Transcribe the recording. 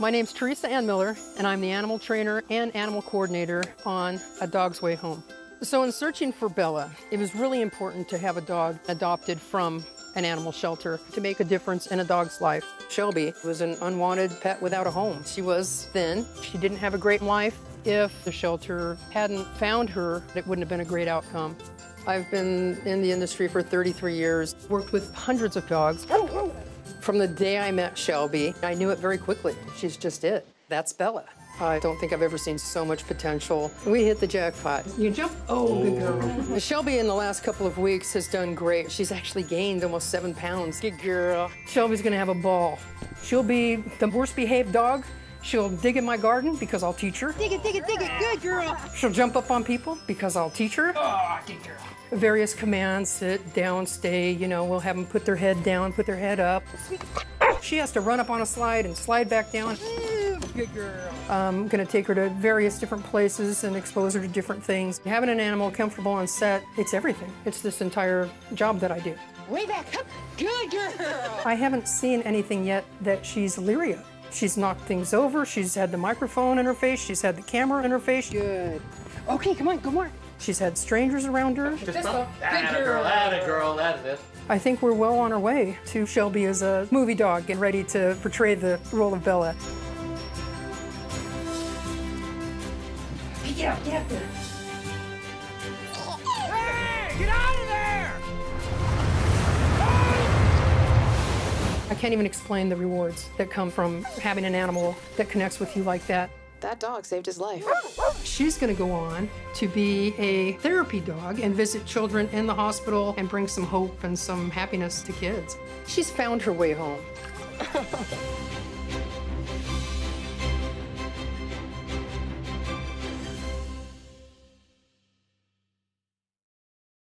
My name's Teresa Ann Miller, and I'm the animal trainer and animal coordinator on A Dog's Way Home. So, in searching for Bella, it was really important to have a dog adopted from an animal shelter to make a difference in a dog's life. Shelby was an unwanted pet without a home. She was thin, she didn't have a great life. If the shelter hadn't found her, it wouldn't have been a great outcome. I've been in the industry for 33 years, worked with hundreds of dogs. From the day I met Shelby, I knew it very quickly. She's just it. That's Bella. I don't think I've ever seen so much potential. We hit the jackpot. You jump? Oh, good girl. Shelby in the last couple of weeks has done great. She's actually gained almost seven pounds. Good girl. Shelby's gonna have a ball. She'll be the worst behaved dog. She'll dig in my garden because I'll teach her. Dig it, dig it, dig it. Good girl. She'll jump up on people because I'll teach her. Oh, good girl. Various commands, sit down, stay, you know, we'll have them put their head down, put their head up. She has to run up on a slide and slide back down. Good girl. I'm gonna take her to various different places and expose her to different things. Having an animal comfortable on set, it's everything. It's this entire job that I do. Way back up. Good girl. I haven't seen anything yet that she's leery of. She's knocked things over, she's had the microphone in her face, she's had the camera in her face. Good. Okay, come on, go more. She's had strangers around her. Just go. That a girl, girl. that a girl, that is it. I think we're well on our way to Shelby as a movie dog and ready to portray the role of Bella. Hey, get up, get up there. Can't even explain the rewards that come from having an animal that connects with you like that. That dog saved his life. She's going to go on to be a therapy dog and visit children in the hospital and bring some hope and some happiness to kids. She's found her way home.